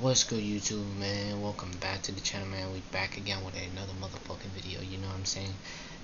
What's good YouTube man? Welcome back to the channel man. We back again with another motherfucking video, you know what I'm saying?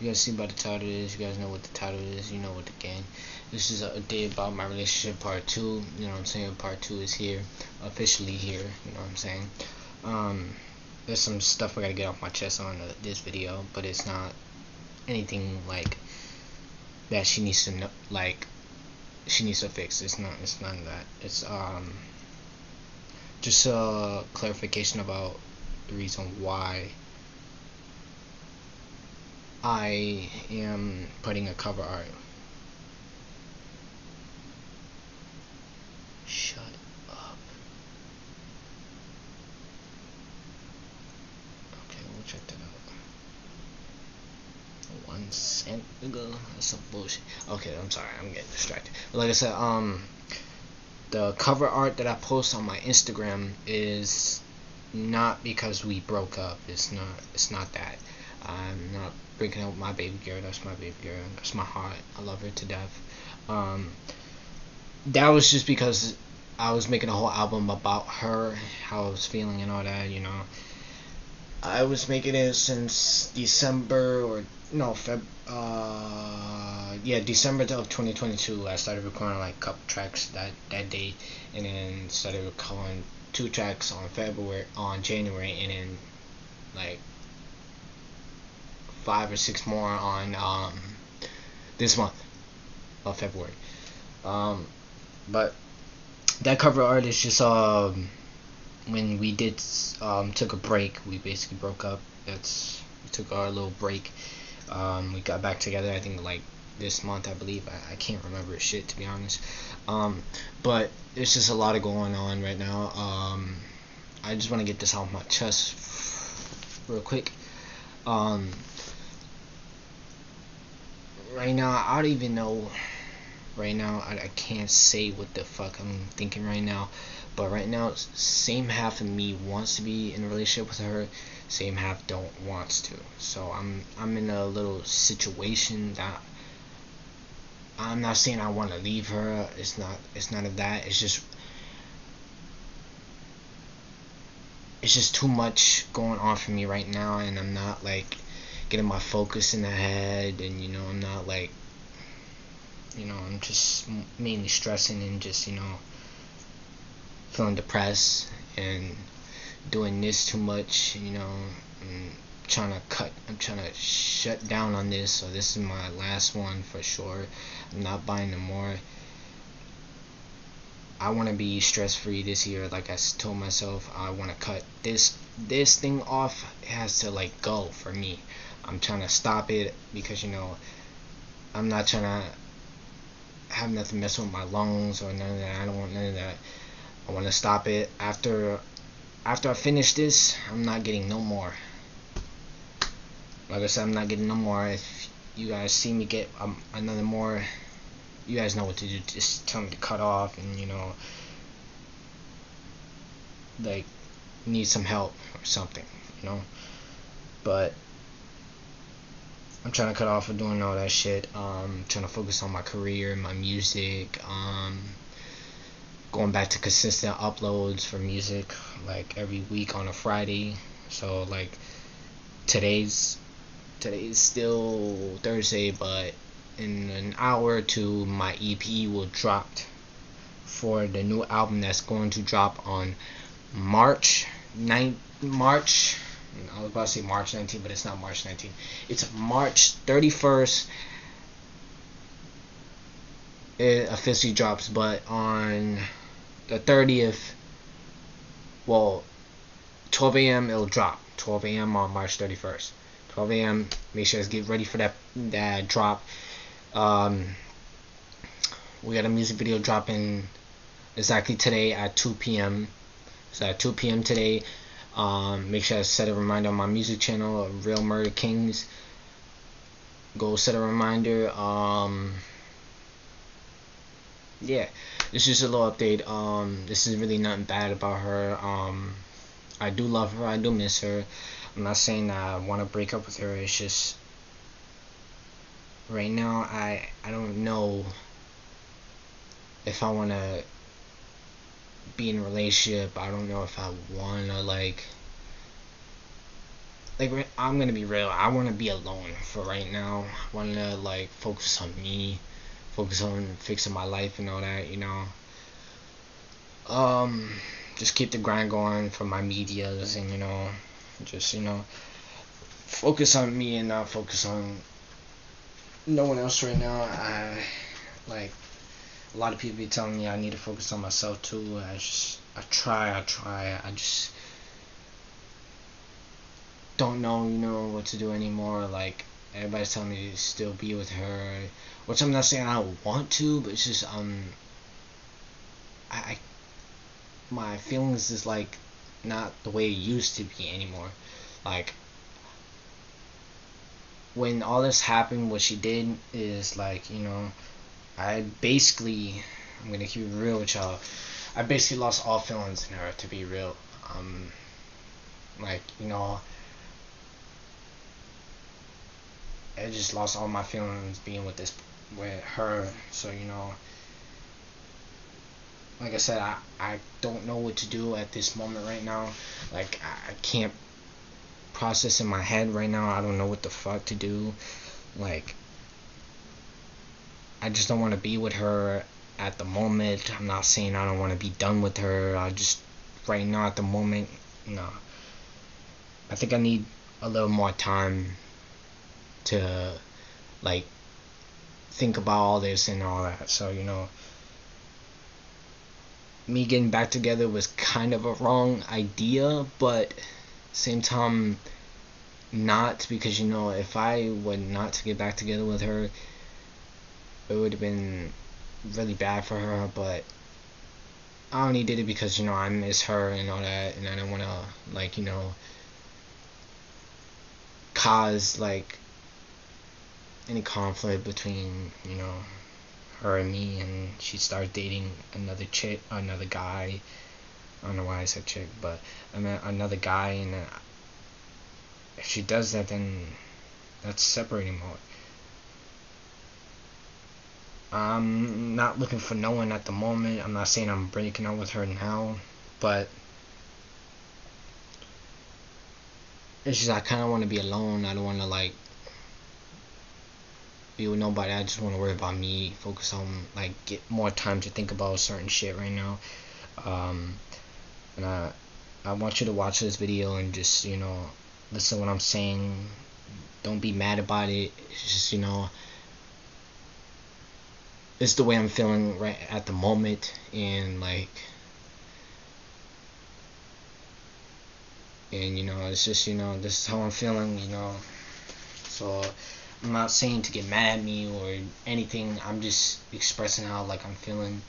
You guys see by the title is, you guys know what the title is, you know what the game. This is a day about my relationship part two, you know what I'm saying? Part two is here, officially here, you know what I'm saying? Um there's some stuff I gotta get off my chest on uh, this video, but it's not anything like that she needs to know like she needs to fix. It's not it's none of that. It's um just a clarification about the reason why I am putting a cover art. Shut up. Okay, we'll check that out. One cent ago. That's some bullshit. Okay, I'm sorry, I'm getting distracted. But like I said, um the cover art that I post on my Instagram is not because we broke up. It's not. It's not that. I'm not breaking up with my baby girl. That's my baby girl. That's my heart. I love her to death. Um, that was just because I was making a whole album about her, how I was feeling and all that. You know, I was making it since December or no Feb. Uh, yeah, December of 2022. I started recording like couple tracks that that date, and then started recording two tracks on February on January, and then like five or six more on um this month of February. Um, but that cover art is just um when we did um, took a break, we basically broke up. That's we took our little break. Um, we got back together. I think like this month, I believe. I, I can't remember shit to be honest. Um, but there's just a lot of going on right now. Um, I just want to get this off my chest real quick. Um, right now, I don't even know. Right now, I, I can't say what the fuck I'm thinking right now. But right now, same half of me wants to be in a relationship with her, same half don't wants to. So I'm I'm in a little situation that I'm not saying I want to leave her. It's not it's none of that. It's just it's just too much going on for me right now, and I'm not like getting my focus in the head, and you know I'm not like you know I'm just mainly stressing and just you know feeling depressed and doing this too much, you know, and trying to cut, I'm trying to shut down on this, so this is my last one for sure. I'm not buying no more. I want to be stress free this year, like I told myself, I want to cut this this thing off it has to like go for me. I'm trying to stop it because you know I'm not trying to have nothing mess with my lungs or none of that. I don't want none of that. I want to stop it after after I finish this I'm not getting no more. Like I said I'm not getting no more. If you guys see me get um, another more you guys know what to do. Just tell me to cut off and you know like need some help or something you know? But I'm trying to cut off of doing all that shit. Um trying to focus on my career my music. Um going back to consistent uploads for music like every week on a Friday. So like today's today's still Thursday, but in an hour or two my EP will drop for the new album that's going to drop on March 9 March I was about to say March 19, but it's not March 19. It's March 31st. It officially drops, but on the 30th, well, 12 a.m. it'll drop. 12 a.m. on March 31st. 12 a.m. Make sure to get ready for that that drop. Um, we got a music video dropping exactly today at 2 p.m. So at 2 p.m. today. Um, make sure to set a reminder on my music channel, Real Murda Kings. Go set a reminder. Um, yeah, this is a little update. Um, this is really nothing bad about her. Um, I do love her. I do miss her. I'm not saying I want to break up with her. It's just right now I I don't know if I want to be in a relationship. I don't know if I wanna like like I'm gonna be real. I want to be alone for right now. I want to like focus on me, focus on fixing my life and all that. You know. Um, just keep the grind going for my medias and you know, just you know, focus on me and not focus on no one else right now. I like a lot of people be telling me I need to focus on myself too. I just I try, I try, I just don't know, you know, what to do anymore. Like everybody's telling me to still be with her, which I'm not saying I want to, but it's just um, I, I my feelings is like not the way it used to be anymore. Like when all this happened, what she did is like you know, I basically I'm gonna keep it real with y'all. I basically lost all feelings in her to be real. Um, like you know I just lost all my feelings being with this with her. So you know, like I said, I I don't know what to do at this moment right now. Like I, I can't process in my head right now. I don't know what the fuck to do. Like I just don't want to be with her at the moment. I'm not saying I don't want to be done with her. I just right now at the moment, no. I think I need a little more time to like think about all this and all that. So, you know, me getting back together was kind of a wrong idea, but same time not because you know if I would not to get back together with her it would have been really bad for her but I only did it because you know I miss her and all that and I don't want to like you know cause like any conflict between you know her and me, and she starts dating another chick, another guy. I don't know why I said chick, but I mean another guy, and uh, if she does that, then that's separating mode. I'm not looking for no one at the moment. I'm not saying I'm breaking up with her now, but it's just I kind of want to be alone. I don't want to like be with nobody. I just want to worry about me, focus on like get more time to think about certain shit right now. Um, and I I want you to watch this video and just you know listen to what I'm saying. Don't be mad about it. It's just you know it's the way I'm feeling right at the moment and like and you know it's just you know this is how I'm feeling you know so I'm not saying to get mad at me or anything. I'm just expressing how like I'm feeling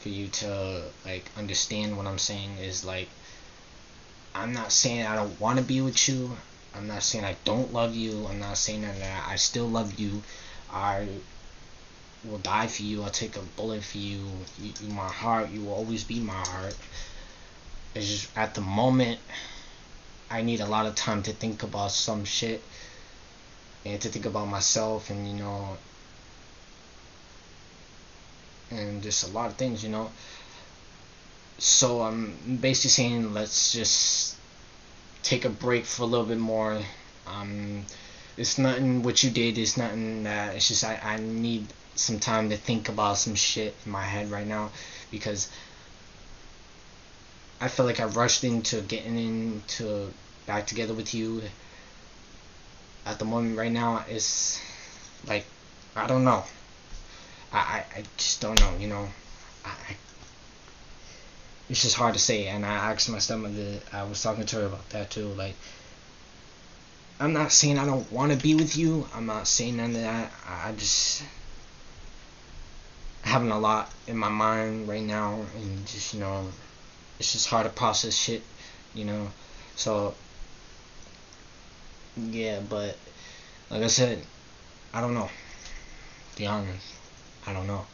for you to like understand what I'm saying is like I'm not saying I don't want to be with you. I'm not saying I don't love you. I'm not saying that I still love you. I will die for you. I'll take a bullet for you. You, my heart. You will always be my heart. It's just at the moment I need a lot of time to think about some shit and to think about myself and you know and just a lot of things you know. So I'm basically saying let's just take a break for a little bit more. Um it's nothing what you did it's nothing that it's just I, I need some time to think about some shit in my head right now because I feel like I rushed into getting into back together with you at the moment right now is like I don't know. I, I, I just don't know, you know. I, I it's just hard to say and I asked my stepmother I was talking to her about that too, like I'm not saying I don't want to be with you. I'm not saying none of that. I just having a lot in my mind right now and just you know it's just hard to process shit, you know. So yeah, but like I said, I don't know. To be honest, I don't know.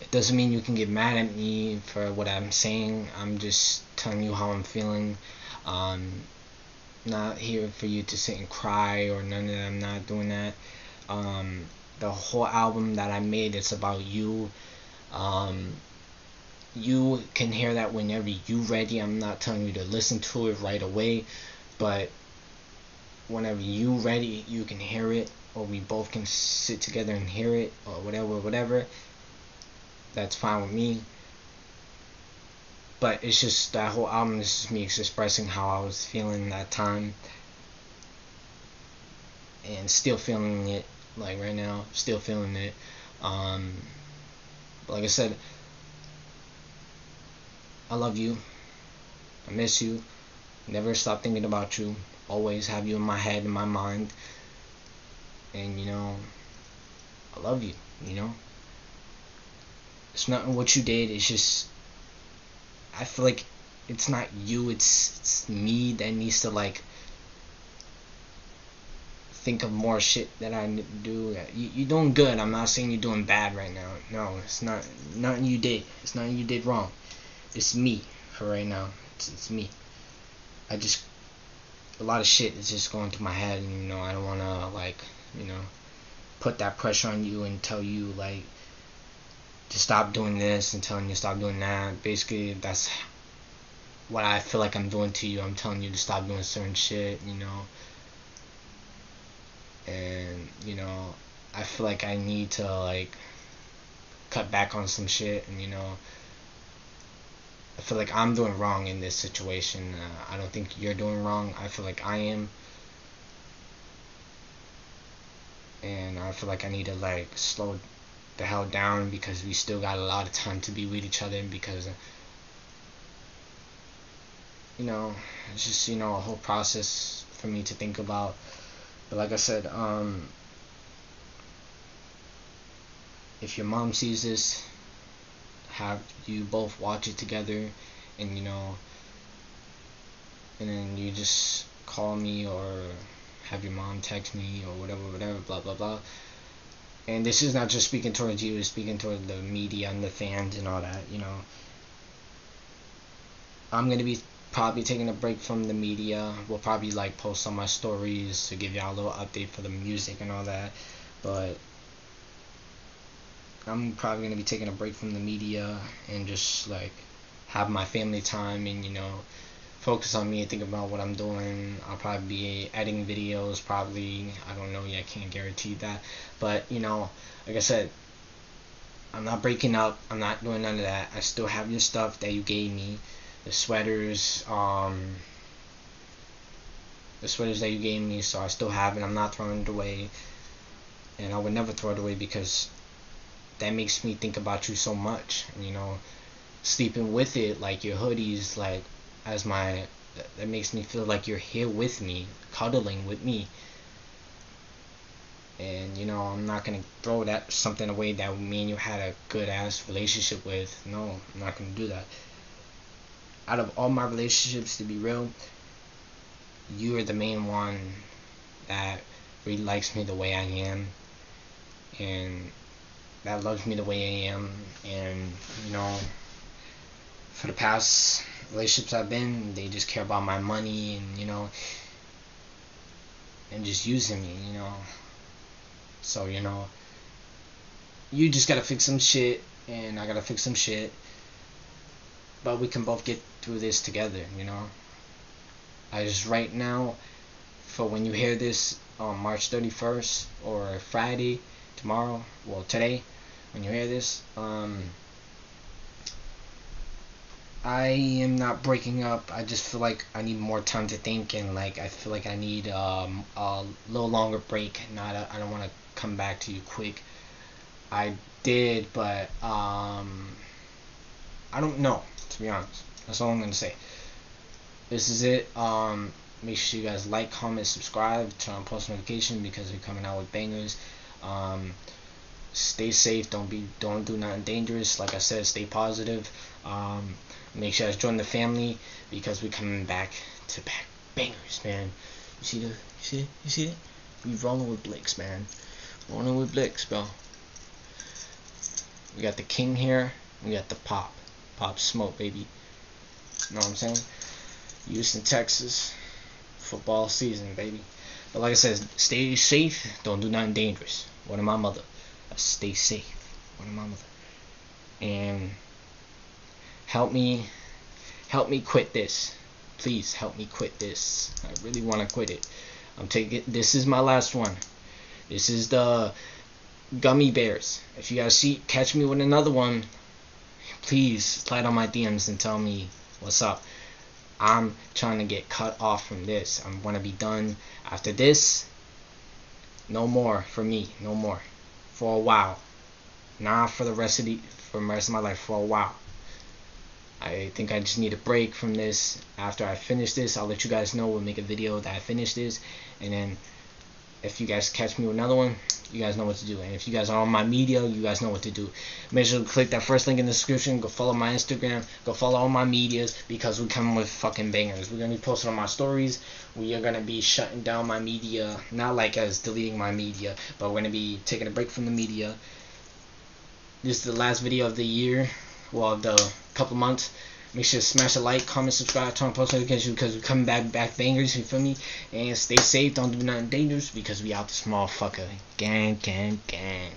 It doesn't mean you can get mad at me for what I'm saying. I'm just telling you how I'm feeling. Um, not here for you to sit and cry or none of that. I'm not doing that. Um, the whole album that I made it's about you. Um, you can hear that whenever you ready. I'm not telling you to listen to it right away, but whenever you ready, you can hear it, or we both can sit together and hear it, or whatever, whatever. That's fine with me. But it's just that whole album is just me expressing how I was feeling that time, and still feeling it like right now, still feeling it. Um, like I said, I love you. I miss you. Never stop thinking about you. Always have you in my head, in my mind. And you know, I love you, you know? It's not what you did, it's just I feel like it's not you, it's it's me that needs to like think of more shit that I do. You, you're doing good. I'm not saying you're doing bad right now. No, it's not. Nothing you did. It's nothing you did wrong it's me for right now. It's, it's me. I just a lot of shit is just going through my head, and you know I don't want to like you know put that pressure on you and tell you like to stop doing this and telling you to stop doing that. Basically, that's what I feel like I'm doing to you. I'm telling you to stop doing certain shit, you know. And you know, I feel like I need to like cut back on some shit, and you know I feel like I'm doing wrong in this situation. Uh, I don't think you're doing wrong. I feel like I am. And I feel like I need to like slow the hell down because we still got a lot of time to be with each other because uh, you know, it's just, you know, a whole process for me to think about. But like I said, um if your mom sees this, have you both watch it together and you know and then you just call me or have your mom text me or whatever whatever blah blah blah. And this is not just speaking towards you it's speaking toward the media and the fans and all that you know. I'm gonna be probably taking a break from the media. We'll probably like post on my stories to give y'all a little update for the music and all that. But I'm probably gonna be taking a break from the media and just like have my family time and you know focus on me and think about what I'm doing. I'll probably be editing videos probably. I don't know yet, I can't guarantee that. But you know, like I said, I'm not breaking up. I'm not doing none of that. I still have your stuff that you gave me. The sweaters, um the sweaters that you gave me, so I still have it. I'm not throwing it away. And I would never throw it away because that makes me think about you so much. You know, sleeping with it, like your hoodies, like as my that makes me feel like you're here with me, cuddling with me. And you know, I'm not gonna throw that something away that me and you had a good ass relationship with. No, I'm not gonna do that. Out of all my relationships, to be real, you are the main one that really likes me the way I am. And that loves me the way I am, and you know, for the past relationships I've been, they just care about my money and you know, and just using me, you know. So you know, you just gotta fix some shit, and I gotta fix some shit, but we can both get through this together, you know. I just right now, for when you hear this on March 31st or Friday, tomorrow, well today, when you hear this. Um, I am not breaking up. I just feel like I need more time to think, and like I feel like I need um, a little longer break. Not I don't want to come back to you quick. I did, but um, I don't know. To be honest, that's all I'm gonna say. This is it. Um, make sure you guys like, comment, subscribe, turn on post notification because we're coming out with bangers. Um, stay safe. Don't be don't do nothing dangerous. Like I said, stay positive. Um, make sure to join the family because we're coming back to back bangers, man. You see the you see? You see it? We rolling with Blicks, man. Rolling with Blicks, bro. We got the king here. We got the pop. Pop smoke, baby. You know what I'm saying? Houston, Texas. Football season, baby. But like I said, stay safe. Don't do nothing dangerous. What of my mother stay safe. One of my mother. And help me help me quit this. Please help me quit this. I really want to quit it. I'm taking this is my last one. This is the gummy bears. If you guys see catch me with another one please slide on my dms and tell me what's up. I'm trying to get cut off from this. I'm to be done after this. No more for me. No more for a while not for the rest of the for the rest of my life for a while I think I just need a break from this. After I finish this, I'll let you guys know. We'll make a video that I finish this. And then if you guys catch me with another one, you guys know what to do. And if you guys are on my media, you guys know what to do. Make sure to click that first link in the description. Go follow my Instagram. Go follow all my medias because we're coming with fucking bangers. We're gonna be posting on my stories. We are gonna be shutting down my media. Not like as deleting my media, but we're gonna be taking a break from the media. This is the last video of the year. Well, the couple months. Make sure to smash a like, comment, subscribe, turn on post notifications because we're coming back, back bangers, you feel me? And stay safe, don't do nothing dangerous because we out this motherfucker. Gang, gang, gang.